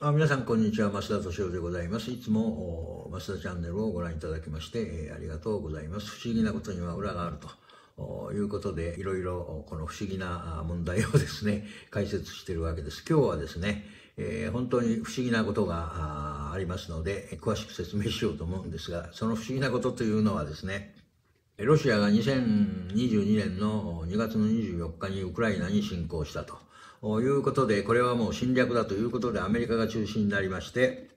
あ皆さん、こんにちは。増田敏夫でございます。いつも、増田チャンネルをご覧いただきまして、えー、ありがとうございます。不思議なことには裏があるということで、いろいろこの不思議な問題を ですね、解説しているわけです。今日はですね、えー、本当に不思議なことがありますので、詳しく説明しようと思うんですが、その不思議なことというのはですね、ロシアが2022年の2月の24日にウクライナに侵攻したと。ということで、これはもう侵略だということでアメリカが中心になりまして、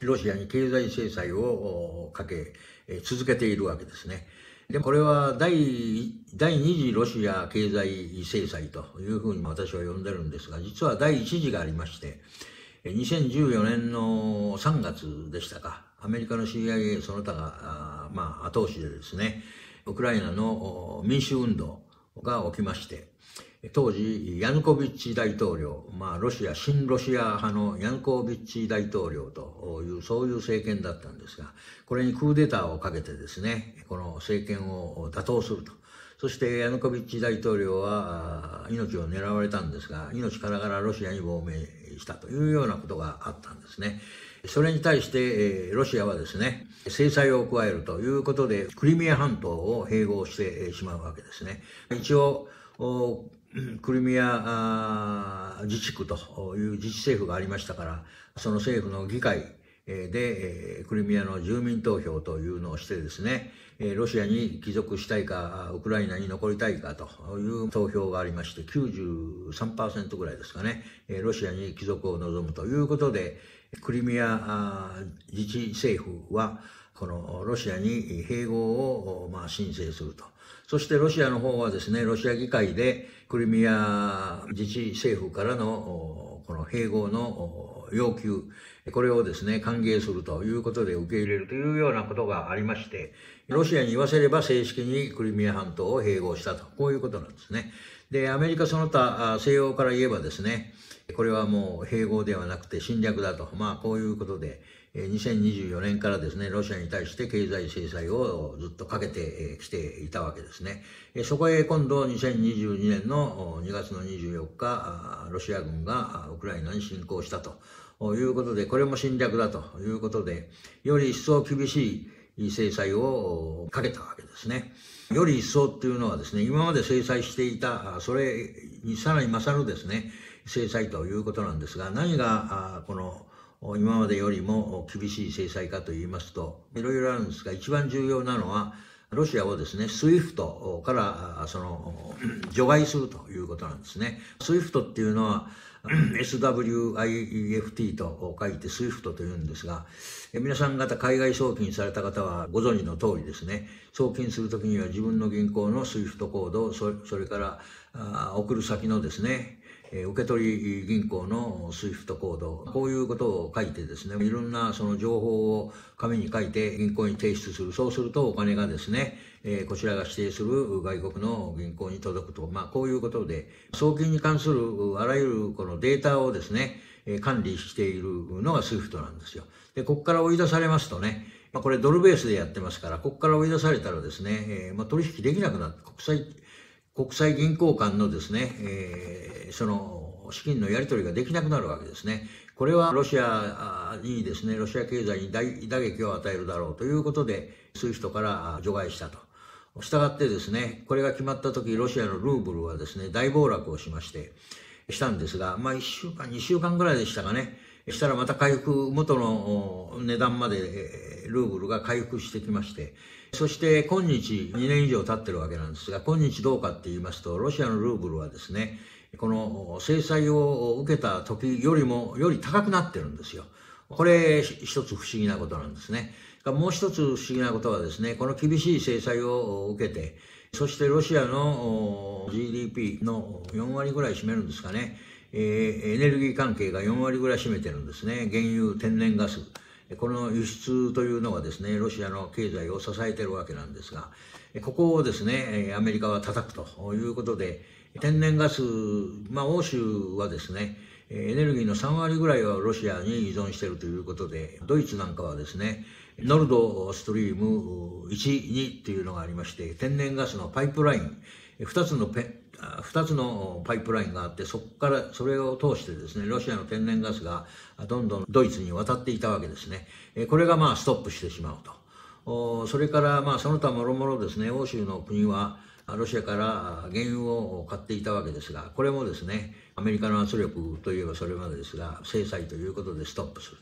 ロシアに経済制裁をかけ続けているわけですね。で、これは第、第2次ロシア経済制裁というふうに私は呼んでるんですが、実は第1次がありまして、2014年の3月でしたか、アメリカの CIA その他が、まあ、後押しでですね、ウクライナの民主運動が起きまして、当時、ヤヌコビッチ大統領、まあ、ロシア、新ロシア派のヤヌコビッチ大統領という、そういう政権だったんですが、これにクーデターをかけてですね、この政権を打倒すると。そしてヤヌコビッチ大統領は命を狙われたんですが、命からがらロシアに亡命したというようなことがあったんですね。それに対して、ロシアはですね、制裁を加えるということで、クリミア半島を併合してしまうわけですね。一応、クリミア自治区という自治政府がありましたから、その政府の議会でクリミアの住民投票というのをしてですね、ロシアに帰属したいか、ウクライナに残りたいかという投票がありまして、93%ぐらいですかね、ロシアに帰属を望むということで、クリミア自治政府は、このロシアに併合をまあ申請すると。そしてロシアの方はですね、ロシア議会でクリミア自治政府からのこの併合の要求、これをですね、歓迎するということで受け入れるというようなことがありまして、ロシアに言わせれば正式にクリミア半島を併合したと、こういうことなんですね。で、アメリカその他西洋から言えばですね、これはもう併合ではなくて侵略だと、まあこういうことで、2024年からですね、ロシアに対して経済制裁をずっとかけてきていたわけですね。そこへ今度2022年の2月の24日、ロシア軍がウクライナに侵攻したということで、これも侵略だということで、より一層厳しい制裁をかけたわけですね。より一層っていうのはですね、今まで制裁していた、それにさらに勝るですね、制裁ということなんですが、何がこの今までよりも厳しい制裁かといいますと、いろいろあるんですが、一番重要なのは、ロシアをですね、SWIFT からその 除外するということなんですね。SWIFT っていうのは SWIFT と書いて SWIFT というんですが、皆さん方海外送金された方はご存知の通りですね、送金するときには自分の銀行の SWIFT コード、それからあ送る先のですね、え受取り銀行の SWIFT コード、こういうことを書いてですね、いろんなその情報を紙に書いて銀行に提出する。そうするとお金がですね、えこちらが指定する外国の銀行に届くと。まあこういうことで、送金に関するあらゆるこのデータをですね、管理しているのが SWIFT なんですよ。で、ここから追い出されますとね、まあ、これドルベースでやってますから、ここから追い出されたらですね、えー、まあ、取引できなくなって、国際国際銀行間のですね、えー、その資金のやり取りができなくなるわけですね。これはロシアにですね、ロシア経済に大打撃を与えるだろうということで、そういう人から除外したと。したがってですね、これが決まった時、ロシアのルーブルはですね、大暴落をしまして、したんですが、まあ1週間、2週間ぐらいでしたかね。したらまた回復、元の値段までルーブルが回復してきまして、そして今日2年以上経ってるわけなんですが、今日どうかって言いますと、ロシアのルーブルはですね、この制裁を受けた時よりも、より高くなってるんですよ。これ一つ不思議なことなんですね。もう一つ不思議なことはですね、この厳しい制裁を受けて、そしてロシアの GDP の4割ぐらい占めるんですかね、えー、エネルギー関係が4割ぐらい占めてるんですね。原油、天然ガス。この輸出というのがですね、ロシアの経済を支えているわけなんですが、ここをですね、アメリカは叩くということで、天然ガス、まあ欧州はですね、エネルギーの3割ぐらいはロシアに依存しているということで、ドイツなんかはですね、ノルドストリーム1、2っていうのがありまして、天然ガスのパイプライン、2つの2つのパイプラインがあってそこからそれを通してですねロシアの天然ガスがどんどんドイツに渡っていたわけですね。これがまあストップしてしまうと。それからまあその他もろもろですね欧州の国はロシアから原油を買っていたわけですがこれもですねアメリカの圧力といえばそれまでですが制裁ということでストップする。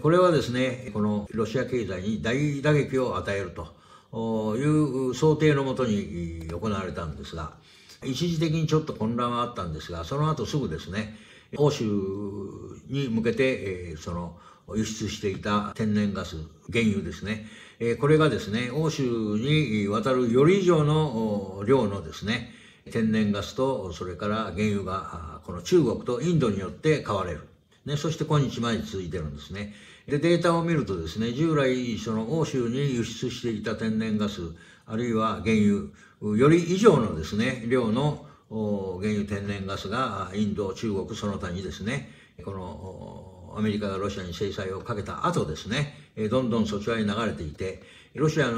これはですねこのロシア経済に大打撃を与えるという想定のもとに行われたんですが一時的にちょっと混乱はあったんですがその後すぐですね欧州に向けて、えー、その輸出していた天然ガス原油ですね、えー、これがですね欧州に渡るより以上の量のですね天然ガスとそれから原油がこの中国とインドによって買われる、ね、そして今日まで続いてるんですねでデータを見るとですね従来その欧州に輸出していた天然ガスあるいは原油より以上のですね、量の原油天然ガスがインド、中国、その他にですね、このアメリカがロシアに制裁をかけた後ですね、どんどんそちらに流れていて、ロシア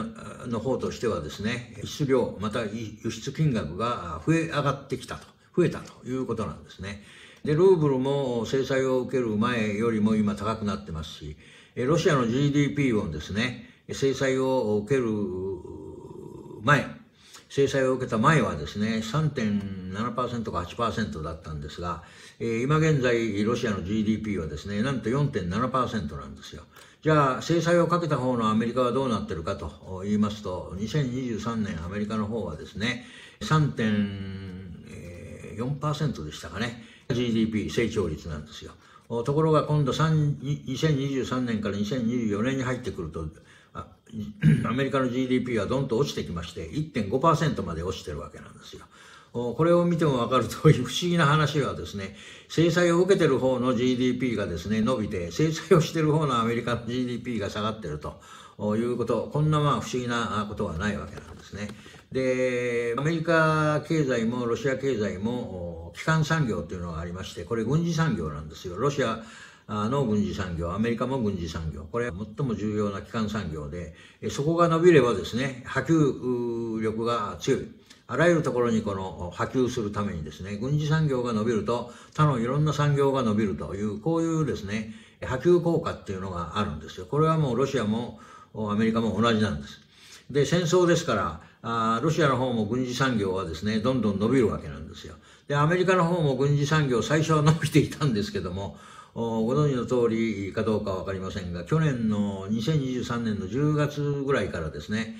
の方としてはですね、輸出量、また輸出金額が増え上がってきたと、増えたということなんですね。で、ルーブルも制裁を受ける前よりも今高くなってますし、ロシアの GDP をですね、制裁を受ける前、制裁を受けた前はですね、3.7%か8%だったんですが、え、今現在、ロシアの GDP はですね、なんと4.7%なんですよ。じゃあ、制裁をかけた方のアメリカはどうなってるかと言いますと、2023年アメリカの方はですね、3.4%でしたかね、GDP 成長率なんですよ。ところが今度2023年から2024年に入ってくると、アメリカの GDP はどんと落ちてきまして1.5%まで落ちてるわけなんですよ。これを見ても分かるとおり不思議な話はですね制裁を受けてる方の GDP がですね伸びて制裁をしてる方のアメリカの GDP が下がってるということこんなまあ不思議なことはないわけなんですね。でアメリカ経済もロシア経済も基幹産業というのがありましてこれ軍事産業なんですよ。ロシアの軍事産業、アメリカも軍事産業、これは最も重要な基幹産業で、そこが伸びればですね、波及力が強い。あらゆるところにこの波及するためにですね、軍事産業が伸びると、他のいろんな産業が伸びるという、こういうですね、波及効果っていうのがあるんですよ。これはもうロシアもアメリカも同じなんです。で、戦争ですから、あロシアの方も軍事産業はですね、どんどん伸びるわけなんですよ。で、アメリカの方も軍事産業最初は伸びていたんですけども、ご存知の通りかどうか分かりませんが、去年の2023年の10月ぐらいからですね、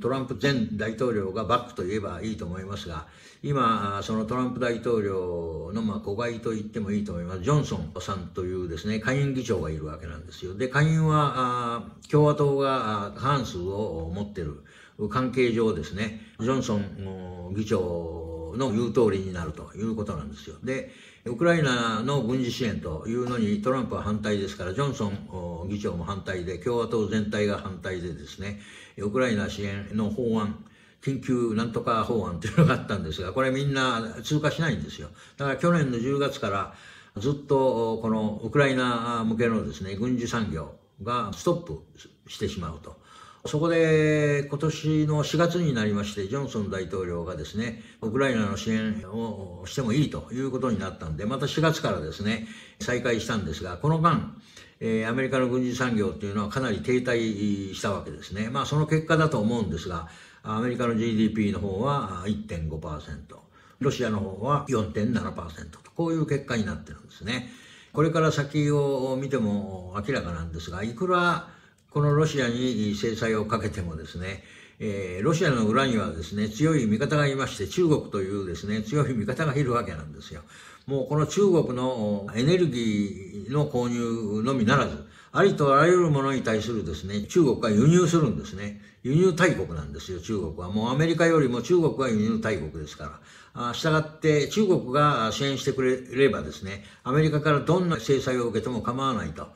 トランプ前大統領がバックと言えばいいと思いますが、今、そのトランプ大統領のまあ子飼いと言ってもいいと思います、ジョンソンさんというですね、下院議長がいるわけなんですよ。で、下院は共和党が過半数を持っている関係上ですね、ジョンソン議長の言う通りになるということなんですよ。で、ウクライナの軍事支援というのにトランプは反対ですから、ジョンソン議長も反対で、共和党全体が反対でですね、ウクライナ支援の法案、緊急なんとか法案というのがあったんですが、これみんな通過しないんですよ。だから去年の10月からずっとこのウクライナ向けのですね、軍事産業がストップしてしまうと。そこで今年の4月になりまして、ジョンソン大統領がですね、ウクライナの支援をしてもいいということになったんで、また4月からですね、再開したんですが、この間、えー、アメリカの軍事産業っていうのはかなり停滞したわけですね。まあその結果だと思うんですが、アメリカの GDP の方は1.5%、ロシアの方は4.7%と、こういう結果になってるんですね。これから先を見ても明らかなんですが、いくらこのロシアに制裁をかけてもですね、えー、ロシアの裏にはですね、強い味方がいまして、中国というですね、強い味方がいるわけなんですよ。もうこの中国のエネルギーの購入のみならず、ありとあらゆるものに対するですね、中国が輸入するんですね。輸入大国なんですよ、中国は。もうアメリカよりも中国は輸入大国ですから。したがって中国が支援してくれればですね、アメリカからどんな制裁を受けても構わないと。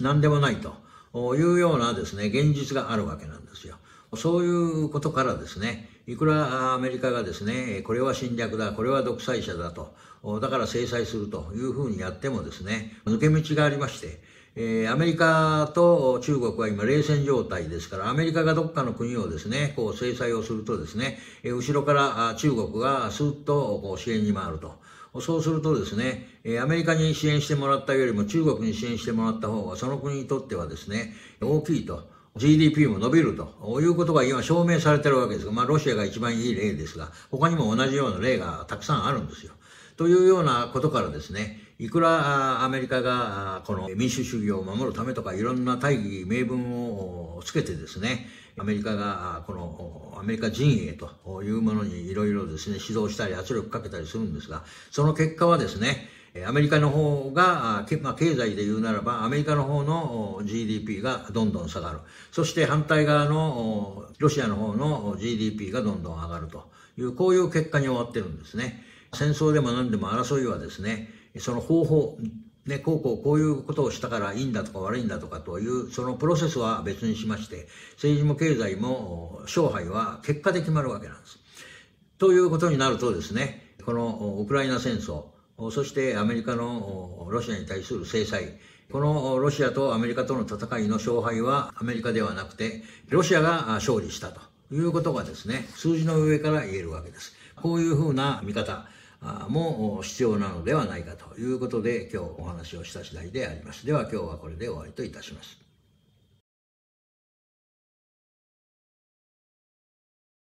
何でもないと。いうようなですね、現実があるわけなんですよ。そういうことからですね、いくらアメリカがですね、これは侵略だ、これは独裁者だと、だから制裁するというふうにやってもですね、抜け道がありまして、え、アメリカと中国は今冷戦状態ですから、アメリカがどっかの国をですね、こう制裁をするとですね、後ろから中国がスーッとこう支援に回ると。そうするとですね、アメリカに支援してもらったよりも中国に支援してもらった方がその国にとってはですね、大きいと。GDP も伸びるということが今証明されてるわけですが、まあロシアが一番いい例ですが、他にも同じような例がたくさんあるんですよ。というようなことからですね、いくらアメリカがこの民主主義を守るためとかいろんな大義名分ををつけてですね、アメリカがこのアメリカ陣営というものにいろいろですね、指導したり圧力かけたりするんですが、その結果はですね、アメリカの方が、まあ、経済で言うならば、アメリカの方の GDP がどんどん下がる。そして反対側のロシアの方の GDP がどんどん上がるという、こういう結果に終わってるんですね。戦争でも何でも争いはですね、その方法、ね、こうこうこういうことをしたからいいんだとか悪いんだとかという、そのプロセスは別にしまして、政治も経済も勝敗は結果で決まるわけなんです。ということになるとですね、このウクライナ戦争、そしてアメリカのロシアに対する制裁、このロシアとアメリカとの戦いの勝敗はアメリカではなくて、ロシアが勝利したということがですね、数字の上から言えるわけです。こういうふうな見方、も必要なのではないかということで今日お話をした次第であります。では今日はこれで終わりといたします。